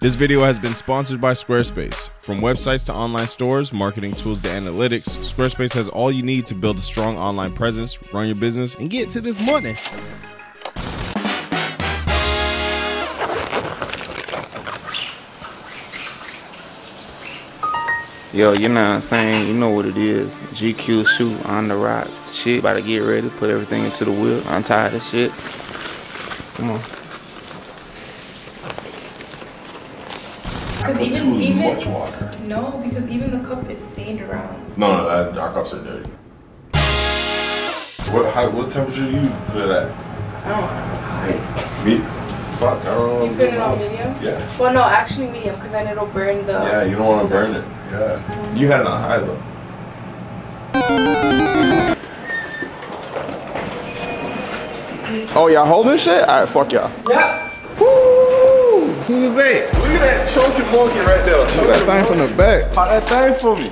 This video has been sponsored by Squarespace. From websites to online stores, marketing tools to analytics, Squarespace has all you need to build a strong online presence, run your business, and get to this money. Yo, you know what I'm saying? You know what it is. GQ shoot on the rocks. Shit, about to get ready, put everything into the wheel. I'm tired of shit. Come on. Because even, Too even much water. no, because even the cup it's stained around. No, no, that, our cups are dirty. What how, what temperature do you put it at? I don't know. Me? Fuck, I don't know. You put it on medium? Yeah. Well, no, actually medium, because then it'll burn the. Yeah, you don't want to burn it. Yeah. Um, you had it on high though. Oh, y'all holding shit? All right, fuck y'all. Yeah. Woo! Who was that? Look at that choking monkey right there. Look at that thing from the back. Pop that thing for me.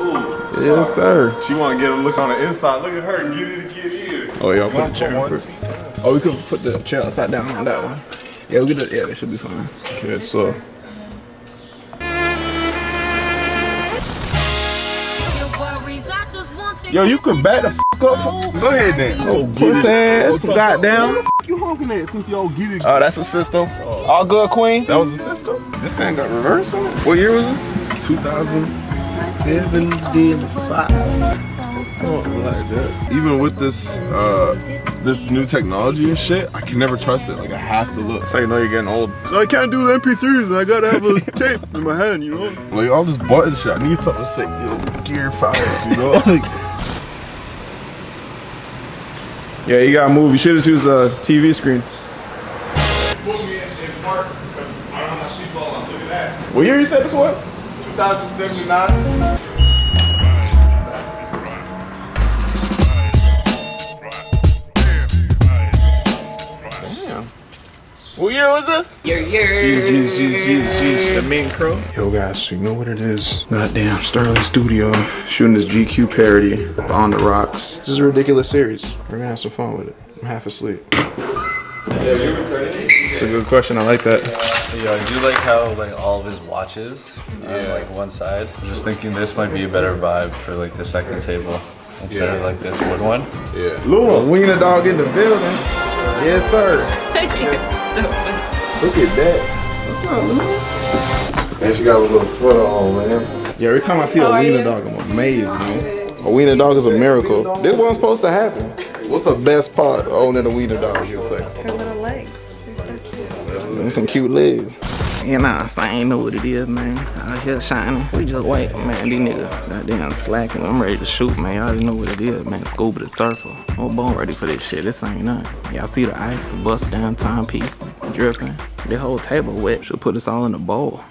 Ooh. Yes, sir. She want to get a look on the inside. Look at her. Get it, get in. Oh, y'all One put the chair for one in seat. Oh, we could put the chair upside down on that one. Yeah, we could. do- Yeah, that should be fine. Okay, so. Yo, you can back the f up. For, go ahead then. Oh, pussy ass, goddamn. You honking at since y'all get it? Oh, that's a system. All good, queen. That was the system? This thing got reverse on it. What year was this? 2075. Something like that. Even with this, uh, this new technology and shit, I can never trust it. Like I have to look. So you know you're getting old. So I can't do MP3s and I gotta have a tape in my hand, you know? Like all this button shit, I need something to say, yo, gear fire, you know? like, Yeah, you gotta move. You should have used a TV screen. What year you said this was? 2079. What year was this? Year, year. Jeez, jeez, jeez, jeez, jeez. The mean crow. Yo guys, you know what it is? Goddamn, Sterling Studio shooting this GQ parody On the Rocks. This is a ridiculous series. We're gonna have some fun with it. I'm half asleep. It's a good question. I like that. Yeah, I do like how like all of his watches on like one side. I'm just thinking this might be a better vibe for like the second table instead of like this wood one. Yeah. Luna, wiener dog in the building. Yes, sir. Look at that. What's up, Luna? And she got a little sweater on, man. Yeah, every time I see a How are wiener dog, I'm amazed, man. A wiener dog is a miracle. This wasn't supposed to happen. What's the best part of owning a wiener dog, you would say? Her little legs. They're so cute. And some cute legs. You know, I ain't know what it is, man. Out here shining. We just wait, man. These niggas goddamn slacking. I'm ready to shoot, man. Y'all know what it is, man. Scuba the surfer. I'm born ready for this shit. This ain't nothing. Y'all see the ice, the bust down timepiece dripping. The whole table wet. Should put us all in a bowl.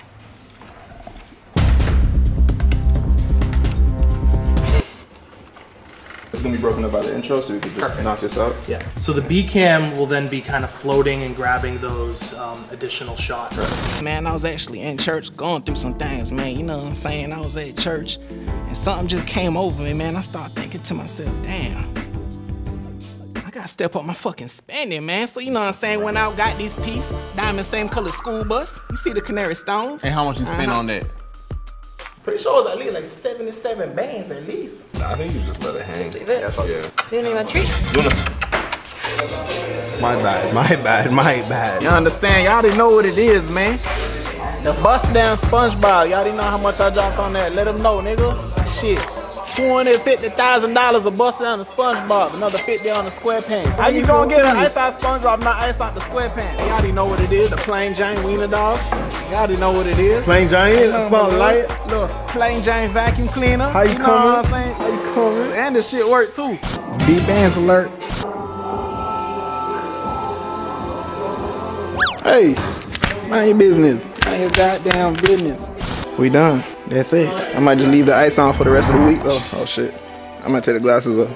Gonna be broken up by the intro, so you can just knock this out. Yeah. So the B cam will then be kind of floating and grabbing those um, additional shots. Man, I was actually in church going through some things, man. You know what I'm saying? I was at church and something just came over me, man. I started thinking to myself, damn. I gotta step up my fucking spending, man. So you know what I'm saying? Went out, got this piece, diamond same color school bus. You see the canary stones? And how much you spend Uh-huh. on that? Pretty sure it was at least like 77 bands at least. I think you just let it hang. Yeah. You Didn't even treat. My bad, my bad, my bad. You understand? Y'all didn't know what it is, man. The bust down SpongeBob. Y'all didn't know how much I dropped on that. Let them know, nigga. Shit. Twenty, fifty thousand dollars a bust down the SpongeBob, another fifty on the SquarePants. How you gonna get an ice out SpongeBob, not ice out the SquarePants? Y'all already know what it is. The plain Jane Wiener dog. Y'all already know what it is. Plain Giant, something light. Look, plain Jane vacuum cleaner. How you know coming? what I'm saying? How you coming? And the shit work too. B bands alert. Hey, mind your business. Mind your goddamn business. We done. That's it. I might just leave the ice on for the rest of the week. Oh, oh shit. I might take the glasses off.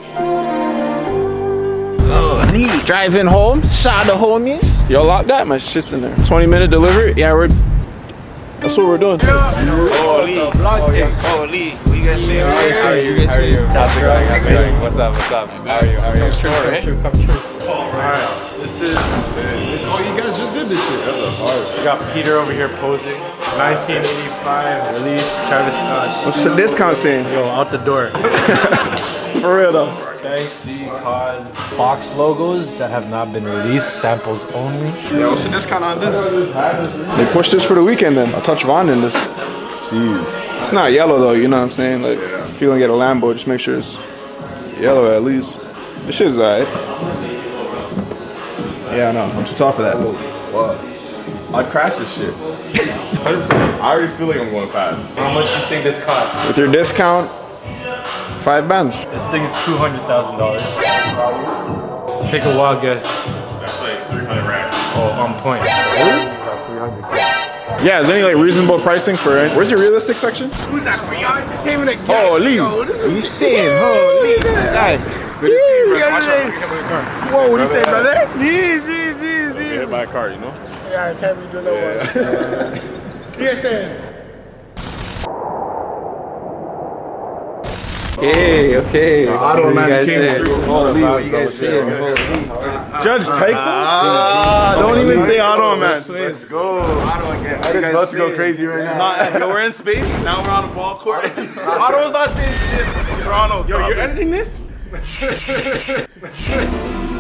Oh, neat. Driving home, shout out to homies. Yo, lock that. My shit's in there. 20 minute delivery. Yeah, we're. That's what we're doing. Oh, Lee. Oh, Lee. We got shit. How are you? How are you? How's it going? How's it going? What's up? What's up? How are you? How are you? Come true. Come true. All right. This is. Oh, you guys just did this shit. That's a hard. We got Peter over here posing. 1985 release. Travis Scott. What's the discount scene? Yo, out the door. For real though. Banksy KAWS box logos that have not been released, samples only. Yeah, what's the discount on this? They pushed this for the weekend then. I'll touch Vaughn in this. Jeez. It's not yellow though, you know what I'm saying? Like, if you're gonna get a Lambo, just make sure it's yellow at least. This shit's alright. Yeah, I know. I'm too tall for that. What? I'd crash this shit. I already feel like I'm going fast. How much you think this costs? With your discount, five bands. This thing is two hundred thousand dollars. Take a wild guess. That's like 300 racks. Oh, on point. Yeah, is there any like reasonable pricing for it? Where's your realistic section? Who's that? Beyond Entertainment again. Oh, holy. Yo, this is You saying, holy. Good to see you, brother. Watch out. Whoa, what do you say, brother? Jeez, jeez, jeez, jeez. Hit by a car, you know? Yeah, I can't be doing no worse. You're saying. Okay, okay. Auto What you man guys came saying? through. Holy, what you guys saying? Judge Tyco? Ah, don't even say auto man. Let's go. Otto again. It's about to go crazy right now. Yo, we're in space. Now we're on the ball court. Otto's not saying shit. Toronto's. Yo, you're editing this?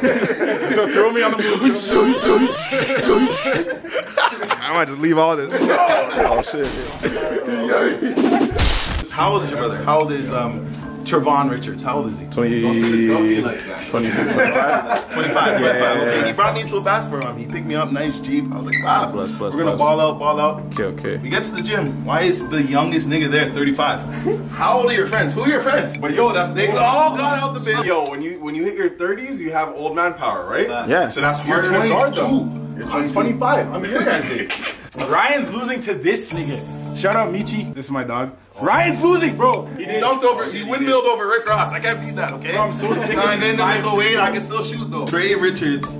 Throw me on the move. I might just leave all this. Oh shit. How old is your brother? How old is um Trevaunn Richards? How old is he? 20, Don't be like that. 25. 25, 25. Okay, he brought me to a basketball room. He picked me up, nice Jeep. I was like, wow, Bless, bless, we're gonna ball out, ball out. Okay, okay. We get to the gym. Why is the youngest nigga there 35? How old are your friends? Who are your friends? But yo, that's They all got out the bin. Yo, when you when you hit your 30s, you have old man power, right? Yeah. So that's You're harder to guard 22. them. I'm 25. I'm your guys' age. Ryan's losing to this nigga. Shout out Michi. This is my dog. Ryan's losing, bro. He dunked over, he windmilled over Rick Ross. I can't beat that, okay? Bro, I'm so sick of Nah, and these then five Nickel Wade. I can still shoot though. Trey Richards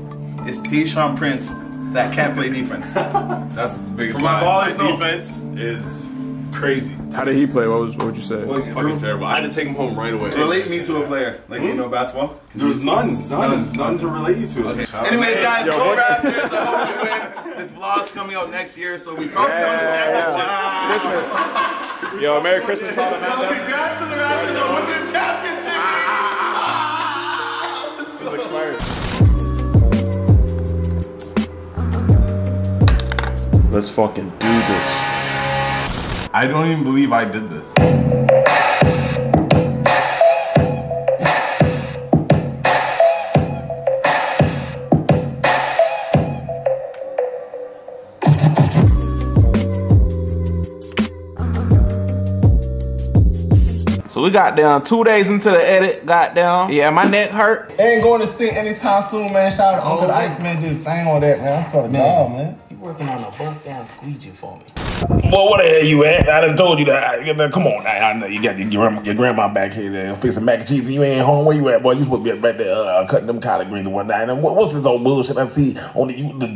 is Tayshaun Prince that can't play defense. That's the biggest For my lie. ballers, no. defense is crazy. How did he play? What was? What would you say? Fucking terrible. I had to take him home right away. Relate me to a player. Like, you hmm? know basketball? There's none, none, none to relate you to. Okay. Anyways, guys, go Raptors. I hope you win. This vlog's coming out next year, so we probably won the championship. Christmas. Yo, Merry Christmas, all the Well, congrats to the Raptors on winning the championship. Let's fucking do this. I don't even believe I did this. So we got down two days into the edit. Got down. Yeah, my neck hurt. Ain't going to sing anytime soon, man. Shout out to Uncle oh, Iceman, did his thing on that, man. I swear to God, man. You working on a bust down squeegee for me. Well, what the hell you at? I done told you that. Come on, now. I know you got your, grandma, your grandma back here there fixing mac and cheese. And you ain't home. Where you at, boy? You supposed to be back there uh, cutting them collard greens and whatnot. And what, what's this old bullshit I see on the you the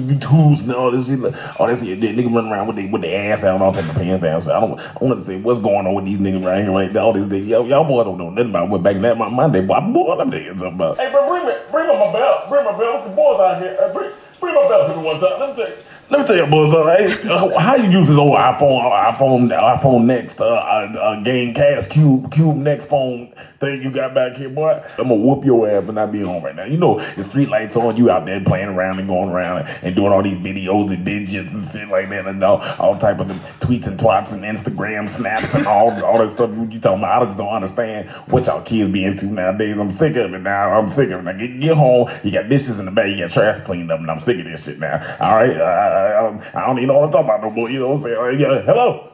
YouTubes and all this shit? All this shit, nigga running around with their with their ass out and all type of pants down. So I don't I want to say what's going on with these niggas right here right now. All these niggas, y'all, y'all boy don't know nothing about what back in that my, my day. Boy, I boy, I'm there something about. Hey, bro, bring me bring me my belt. Bring my belt. The boys out here. Uh, bring, bring my belt to me one time. Let me tell you. Let me tell you, boys, uh, how you use this old iPhone, uh, iPhone, iPhone Next, uh, uh, uh, Game Cast Cube, Cube Next phone thing you got back here, boy? I'm gonna whoop your ass and not be home right now. You know, the street lights on, you out there playing around and going around and doing all these videos and digits and shit like that, and all, all type of tweets and twats and Instagram snaps and all all that stuff you talking about. I just don't understand what y'all kids be into nowadays. I'm sick of it now. I'm sick of it. Now get, get home, you got dishes in the bag, you got trash cleaned up, and I'm sick of this shit now. All right, uh, I, I, I don't even know what I'm talking about no more. You know what I'm saying? Yeah, hello,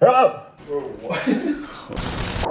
hello.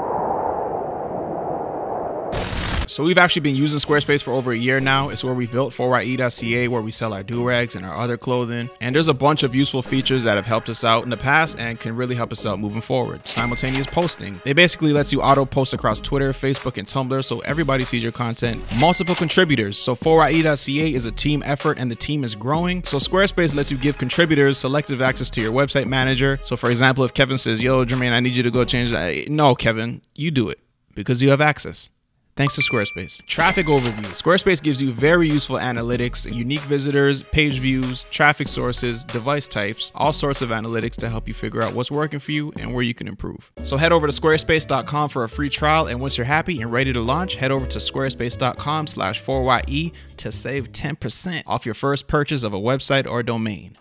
So we've actually been using Squarespace for over a year now. It's where we built 4ye.ca where we sell our do-rags and our other clothing. And there's a bunch of useful features that have helped us out in the past and can really help us out moving forward. Simultaneous posting. It basically lets you auto post across Twitter, Facebook, and Tumblr so everybody sees your content. Multiple contributors. So 4ye.ca is a team effort and the team is growing. So Squarespace lets you give contributors selective access to your website manager. So for example, if Kevin says, yo, Jermaine, I need you to go change that. No, Kevin, you do it because you have access. Thanks to Squarespace. Traffic overview. Squarespace gives you very useful analytics, unique visitors, page views, traffic sources, device types, all sorts of analytics to help you figure out what's working for you and where you can improve. So head over to squarespace.com for a free trial, and once you're happy and ready to launch, head over to squarespace.com slash 4YE to save 10% off your first purchase of a website or domain.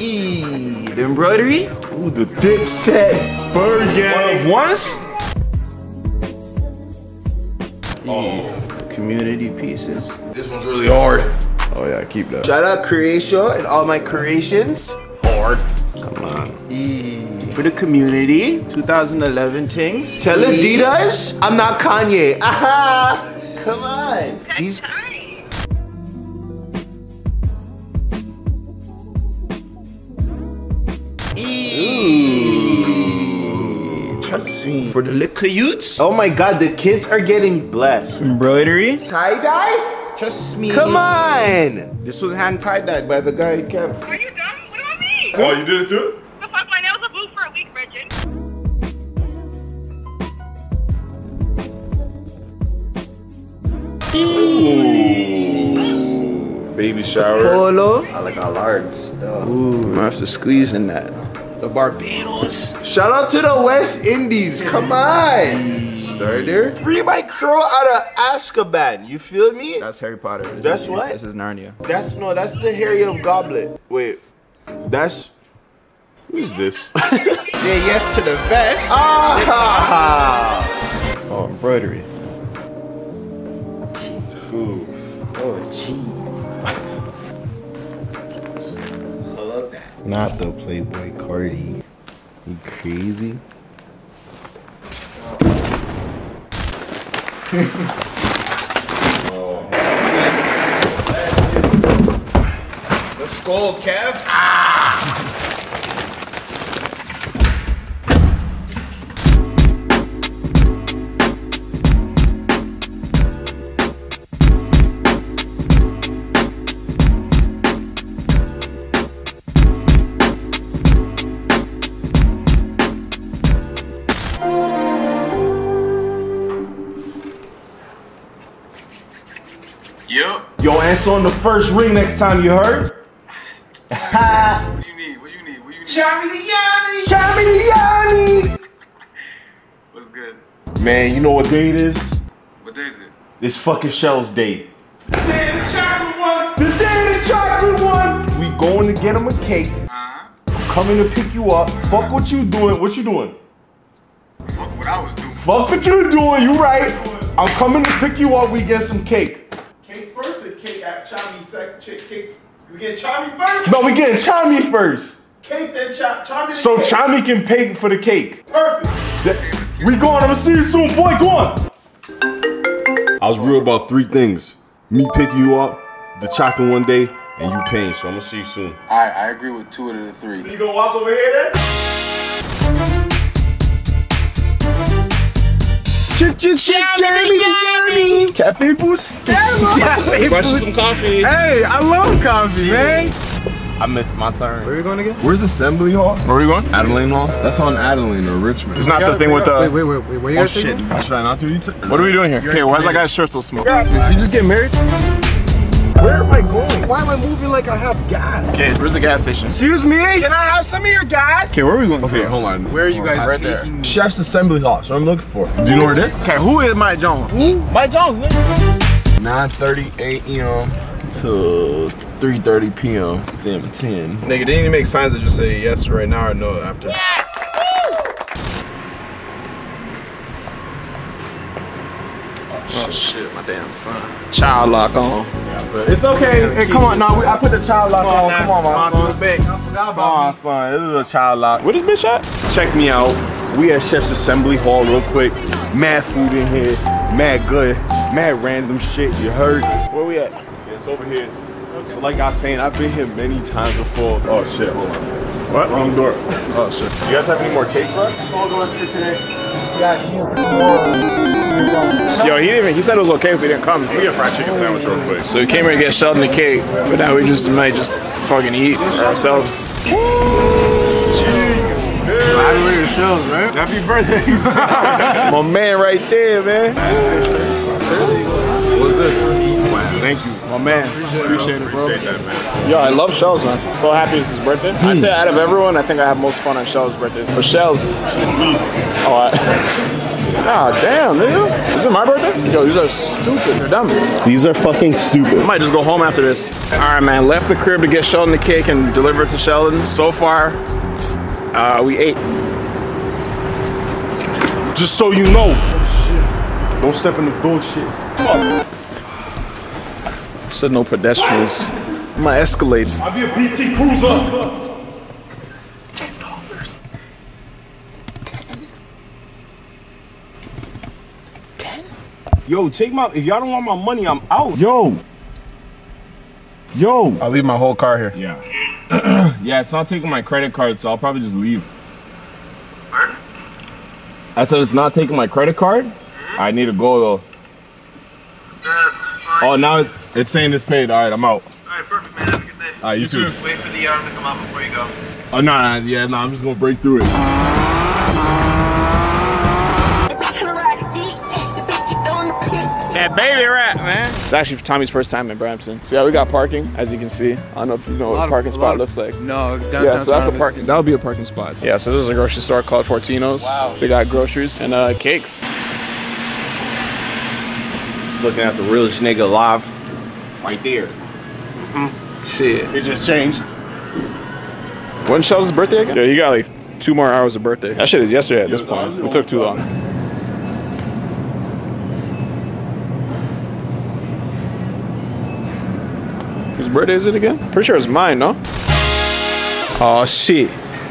E, the embroidery. Ooh, the dipset burger. Once? E, community pieces. This one's really hard. Oh yeah, keep that. Shout out Creation and all my creations. Hard. Come on. E, for the community. 2011 things. Tell E. Adidas I'm not Kanye. Aha! Come on. These Trust me. For the little youths. Oh my god, the kids are getting blessed. Embroidery. Tie dye? Trust me. Come on. This was hand tie dyed by the guy Kev. Oh, you did it too? The fuck, my nails are blue for a week, Bridget. Ooh. Baby shower. Polo. I like a large stuff. Ooh, I have to squeeze in that. The Barbados. Shout out to the West Indies. Come on. Starter. Free my crow out of Azkaban. You feel me? That's Harry Potter. This That's is, what? This is Narnia. That's no, that's the Harry of Goblet. Wait. That's Who's this? Yeah, yes to the vest. Ah! Oh, embroidery. Ooh. Oh, jeez. Not the Playboy Cardi. You crazy? Let's go, Kev. Yup. Yo, on the first ring next time you heard. What you need? What you need? What you need? Chammy Chammy What's good? Man, you know what day it is? What day is it? It's fucking Shell's day. The day the chocolate one. The day the chocolate one. We going to get him a cake. Uh-huh. I'm coming to pick you up. Fuck what you doing. What you doing? Fuck what I was doing. Fuck what you doing. You right. I'm coming to pick you up. We get some cake. Cake first or cake at Chami second? Cake, cake. We get Chami first? No, we getting Chami first. Cake then Ch- Chami. So Chami can pay for the cake. Perfect. We going. I'ma see you soon, boy. Go on. I was real about three things. Me picking you up, the chocolate one day, and you paying. So I'm gonna see you soon. Alright, I agree with two out of the three. You gonna walk over here then? Jeremy. Jeremy. Cafe boost. Brush some coffee. Hey, I love coffee, man. I missed my turn. Where are we going again? Where's Assembly Hall? Where are we going? Adelaide Hall? That's on Adelaide or Richmond. It's not the thing with the. Wait, wait, wait, wait. What are you Oh shit! should I not do you? T- What are we doing here? Okay, why is that guy's shirt so small? Did you just get married? Where am I going? Why am I moving like I have gas? Okay, where's the gas station? Excuse me? Can I have some of your gas? Okay, where are we going? Okay, hold on. Where are you guys Right there. taking? Chef's Assembly Hall. So I'm looking for. Do you know where it is? Okay, who is Mike Jones? Who? Mike Jones, nigga. 9:30 a.m. to 3:30 p.m. Sim 10. Nigga, didn't even make signs that just say yes right now or no after. Oh shit, my damn son. Child lock on. Yeah, but It's okay. Hey, come on now. we- I put the child lock on. Come on, my son. I forgot Come on, son. This is a child lock. What is this bitch at? Check me out. We at Chef's Assembly Hall real quick. Mad food in here. Mad good. Mad random shit. You heard? Where we at? It's over here. So like I was saying, I've been here many times before. Oh shit, hold on. What? Wrong door. Oh shit. You guys have any more cakes left? Yo, he didn't he said it was okay if we didn't come. We get a fried chicken sandwich real quick. So we came here to get Sheldon a cake, but now we just might just fucking eat ourselves. Happy birthday, shells, man. Happy birthday. My man right there, man. What's this? Thank you. My man. Appreciate it, bro. Appreciate that, man. Yo, I love Shells, man. So happy it's his birthday. I say out of everyone, I think I have most fun on Shells' birthdays. For Shells. Oh, I... God damn, nigga. Is it my birthday? Yo, these are stupid. They're dumb. These are fucking stupid. I might just go home after this. All right, man. Left the crib to get Sheldon the cake and deliver it to Sheldon. So far, uh, we ate. Just so you know. Don't step in the dog shit. Said no pedestrians. My Escalade. I'll be a PT Cruiser. Yo, take my. If y'all don't want my money, I'm out. Yo. Yo. I'll leave my whole car here. Yeah. yeah, it's not taking my credit card, so I'll probably just leave. I said it's not taking my credit card. I need to go though. Oh, now it's, it's saying it's paid. All right, I'm out. All right, perfect, man. Have a good day. All right, you too. Wait for the arm to come out before you go. Oh no, no, yeah, no, I'm just gonna break through it. That baby rat, man. It's actually Tommy's first time in Brampton. So yeah, we got parking, as you can see. I don't know if you know what a lot of- parking spot looks like. No, Yeah, so that's a fine. parking. That'll be a parking spot. Yeah, so this is a grocery store called Fortino's. Wow. They got groceries and uh, cakes. Just looking at the realest nigga alive. Right there. Hmm. Shit. It just changed. When's Shells' birthday again? Yeah, you got like two more hours of birthday. That shit is yesterday at this point. It took too long. Whose birthday is it again? Pretty sure it's mine, no? Oh shit.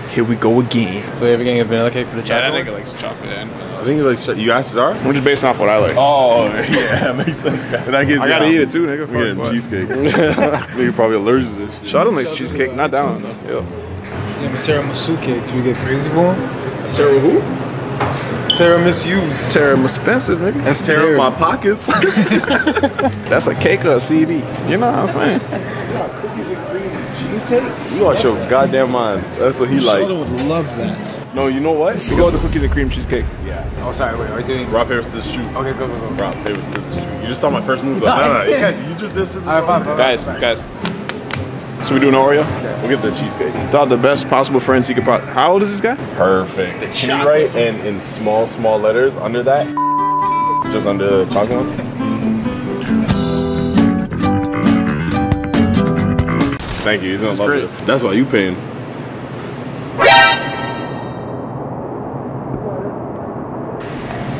Here we go again. So you ever getting a vanilla cake for the Yeah, chocolate? that nigga likes chocolate and I think you like you guys are. I'm just basing off what I like. Oh yeah, makes sense. But that gives I gotta out. eat it too, nigga. We getting cheesecake. Nigga probably allergic to this shit. Sheldon likes cheesecake, not that one though. Yeah. Yeah, but tiramisu cake. Did you get crazy for him? Terra who? Tiramisu's. Terra expensive, nigga. That's Tear terrible. my pockets. That's a cake or a CD. You know what I'm saying? Cookies and cream cheesecake. You out your goddamn mind. That's what he like. Sheldon would love that. No, you know what? We go with the cookies and cream cheesecake. Yeah. Oh, sorry. Wait, are you doing? Rock paper scissors shoot. Okay, go, go, go. Rock paper scissors shoot. You just saw my first move. Though. No, no, you. You just did scissors. All right, fine, fine. Guys, guys. So we do an Oreo? We'll get the cheesecake. Thought the best possible friends he could. Pro- How old is this guy? Perfect. Can you write in in small small letters under that? Just under the chocolate one. Thank you. He's gonna love great. this. That's why you paying.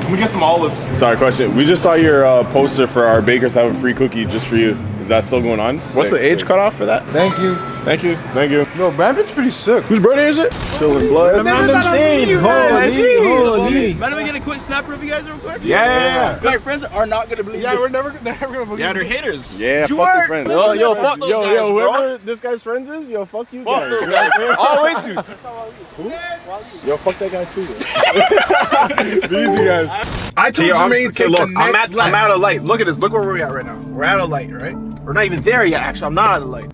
Let me get some olives. Sorry, question. We just saw your uh, poster for our bakers have a free cookie just for you. Is that still going on? What's the age cutoff for that? Thank you. Thank you. Thank you. No, Brampton's pretty sick. Whose birthday is it? Chillin' blood. Random scene. Holy, holy. Mind if we get a quick snapper of you guys real quick? Yeah, yeah, yeah. My friends are not gonna believe Yeah, this. we're never, never gonna believe Yeah, they're it. haters. Yeah, You fuck are- your friends. Yo, yo, fuck fuck those yo, guys, yo, bro. whoever this guy's friends is, yo, fuck you Fuck guys. those guys. All white suits. Yo, fuck that guy too. Easy guys. I told you, I'm, okay, look, I'm at, lap. I'm out of light. Look at this. Look where we're at right now. We're out of light, right? We're not even there yet. Actually, I'm not at the light.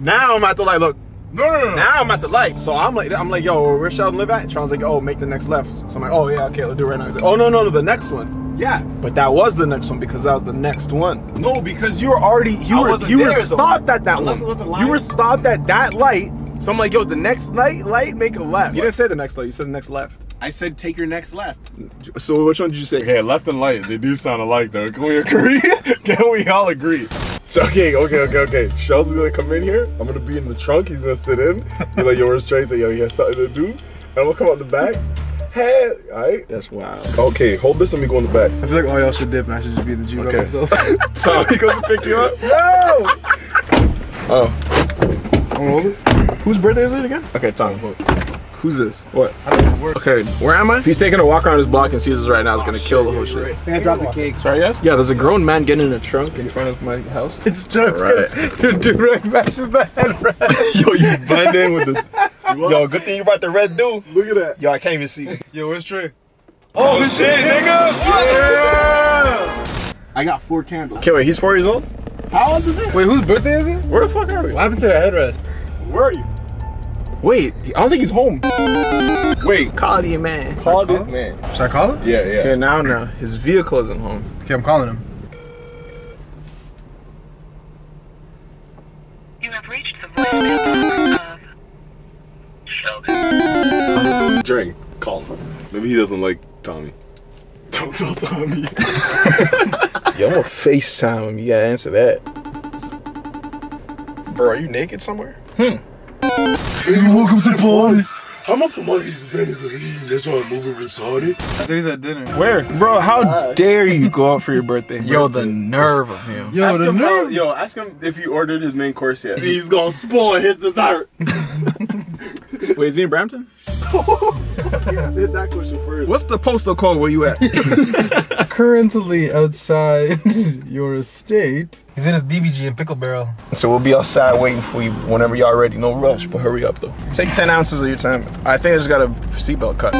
Now I'm at the light. Look. No, no, no. Now I'm at the light. So I'm like, I'm like, yo, where Sheldon live at? Sean's like, oh, make the next left. So I'm like, oh yeah, okay, let's do it right now. He's like, oh no, no, no, the next one. Yeah. But that was the next one because that was the next one. No, because you were already, you I were, you were there, though. stopped at that I wasn't at the one. You were stopped at that light. So I'm like, yo, the next light, light, make a left. You didn't say the next light. You said the next left. I said take your next left. So which one did you say? Okay, left and right. they do sound alike though. Can we agree? Can we all agree? So okay, okay, okay, okay. Shells gonna come in here. I'm gonna be in the trunk. He's gonna sit in. Be like, yo, where's Trey? Say, yo, he has something to do. And I'm gonna come out the back. Hey, all right. That's wild. Okay, hold this. Let me go in the back. I feel like all y'all should dip and I should just be in the Jeep by Okay. myself. So he goes to pick you up. No. Oh. I'm gonna hold it. Whose birthday is it again? Okay, Tom. Who's this? What? Okay, where am I? If he's taking a walk around his block and sees us right now, he's gonna oh, kill the whole shit. I think I dropped the cake. Sorry, guys? Yeah, there's a grown man getting in a trunk in front of my house. It's jokes. Right. Your durag matches the head Yo, you blend in with the. Yo, good thing you brought the red dude. Look at that. Yo, I can't even see. Yo, where's Trey? Oh, shit, nigga. Yeah! I got four candles. Okay, wait, he's four years old? How old is it? Wait, whose birthday is it? Where the fuck are we? What happened to the headrest? Where are you? Wait, I don't think he's home. Wait, Call you, man. Call this man. Should I call him? Yeah, yeah. Okay, now, now. His vehicle isn't home. Okay, I'm calling him. You have reached the voicemail of Sheldon. Drake, call him. Maybe he doesn't like Tommy. Don't tell Tommy. Yo, I'm gonna FaceTime him. You gotta answer that. Bro, are you naked somewhere? Hmm. Hey, welcome to the party. How much money is this? That's why I'm moving retarded. I said he's at dinner. Where? Bro, how dare you go out for your birthday? Yo, the nerve of him. Yo, ask the him how- nerve. yo, ask him if he ordered his main course yet. He's gonna spoil his dessert. Wait, is he in Brampton? yeah, Hit that question first. What's the postal code where you at? Currently outside your estate. He's in his BBG and pickle barrel. so we'll be outside waiting for you whenever y'all ready. No rush, but hurry up though. Take 10 ounces of your time. I think I just got a seatbelt cut.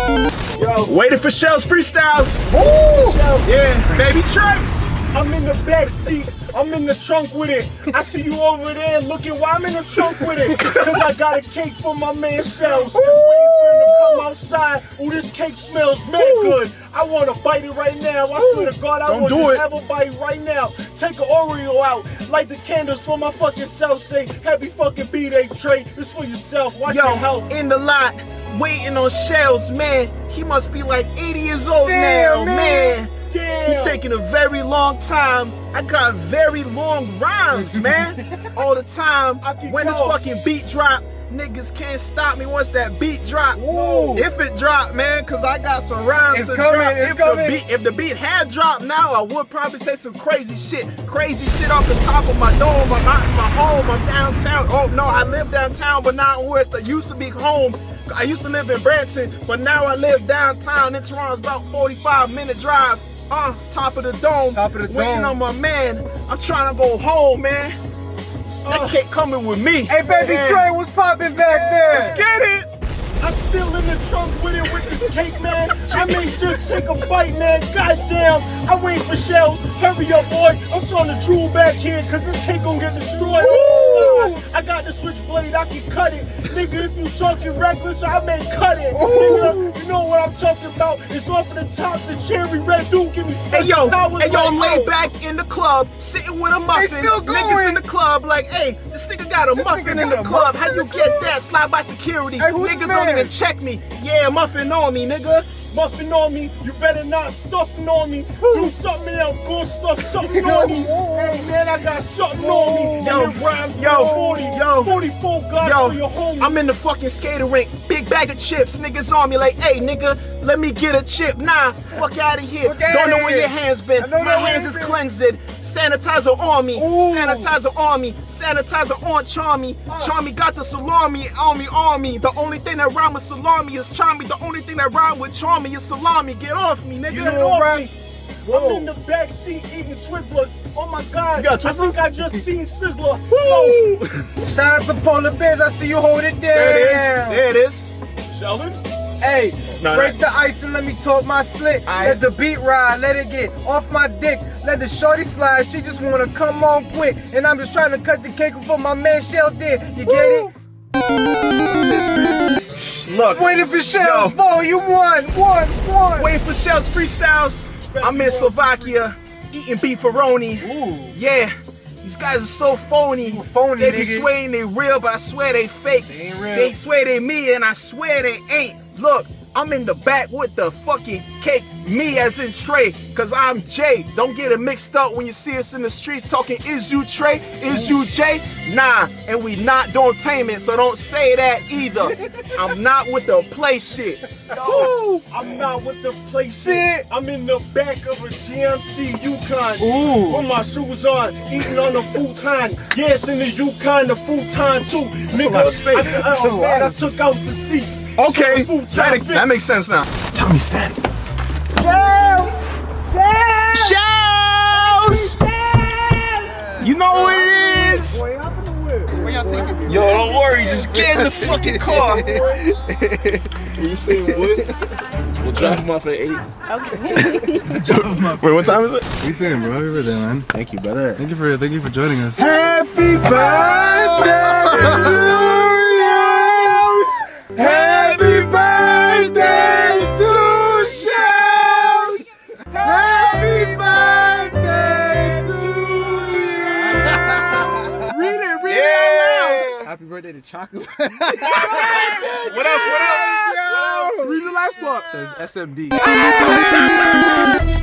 Yo. Waiting for Shells Freestyles. Woo! Yeah, baby Trey. I'm in the back seat. I'm in the trunk with it. I see you over there looking why I'm in the trunk with it. Cause I got a cake for my man Shells. Waiting for him to come outside. Ooh, this cake smells mad good. I wanna bite it right now. I swear to God, I Don't want do to it. have a bite right now. Take an Oreo out. Light the candles for my fucking self. Say happy fucking B-Day, Trey. This for yourself. Watch your Yo, health. in the lot, waiting on shells, man. He must be like 80 years old Damn, now, man. man. Damn. He taking a very long time. I got very long rhymes, man. All the time. When this fucking beat drop, niggas can't stop me once that beat drop. Ooh. If it drop, man, cause I got some rhymes It's to coming, drop. it's if coming. the beat if the beat had dropped now, I would probably say some crazy shit. Crazy shit off the top of my dome. I'm not in my home. I'm downtown. Oh no, I live downtown, but not where it's used to be home. I used to live in Brampton, but now I live downtown in Toronto. It's about 45 minute drive. Uh, top of the dome. Top of the Waiting dome. on my man. I'm trying to go home, man. That cake coming with me. Hey, baby Man. Trey, what's popping back there? Let's get it. I'm still in the trunk with it with this cake, man. I may just take a bite, man. Goddamn, I wait for shells. Hurry up, boy. I'm trying to drool back here, cause this cake gonna get destroyed. Oh, God. I got the switchblade, I can cut it. Nigga, if you talking reckless, I may cut it. Nigga, you know what I'm talking about. It's off of the top, the cherry red dude. Give me Hey yo, powers hey yo, I'm laid oh. back in the club, sitting with a muffin. They still Niggas going. in the club, like, hey, this nigga got a This muffin in the club. How you get that? Slide by security. Hey, who's Niggas the don't check me. Yeah, muffin on me, nigga. Muffin on me, you better not stuffing on me. Do something else, go stuff something on me. Hey man, I got something on me. Yo, and it rhymes with yo, 40, yo, 44 guys Yo, for your homie. I'm in the fucking skater rink, big bag of chips. Niggas on me like, hey, nigga, let me get a chip. Nah, fuck out of here. Outta Don't know where your hands been. My hands is been. cleansed. Sanitizer on me. Ooh. Sanitizer on me. Sanitizer on Charmy. Charmy got the salami on me, on me. The only thing that rhyme with salami is Charmy. The only thing that rhyme with Charmy is salami. Get off me, nigga. You Get know off what? me. I'm in the back seat eating Twizzlers. Oh my god. You got I think Twizzlers? I just seen Sizzler. Woo! Shout out to Polar Bears. I see you hold it down. There it is. There it is. Sheldon? Hey, No, break no. the ice and let me talk my slick. Aight. Let the beat ride, let it get off my dick. Let the shorty slide, she just wanna come on quick. And I'm just trying to cut the cake before my man Shell did. You get it? Look. Waiting for Shells, volume one, one, one. Waiting for Shells Freestyles. I'm in Slovakia eating beefaroni. Ooh. Yeah. These guys are so phony. phony, they be nigga. swearing they real, but I swear they fake. They ain't real. They swear they me, and I swear they ain't. Look, I'm in the back with the fucking cake. Me as in Trey, cause I'm Jay. Don't get it mixed up when you see us in the streets talking, is you Trey? Is you Jay? Nah, and we not doing tainment, so don't say that either. I'm not with the play shit. Yo, I'm not with the play shit. I'm in the back of a GMC Yukon. Ooh. With my shoes on, eating on the futon. Yes, in the Yukon, the futon too. Nigga, a lot of space. I, That's I, a oh, man, I took out the seats. Okay, So the futon that, makes sense now. Tommy, stand. Shells! Shells! You know what it is? Where y'all taking me? Yo, don't worry, just get in the fucking car. you saying what? We'll drop him off at 8. Okay. Wait, what time is it? We saying, bro. Happy birthday, man. Thank you, brother. Thank you for thank you for joining us. Happy birthday to you! The chocolate. What else? What else? What else? Read the last part. says SMD.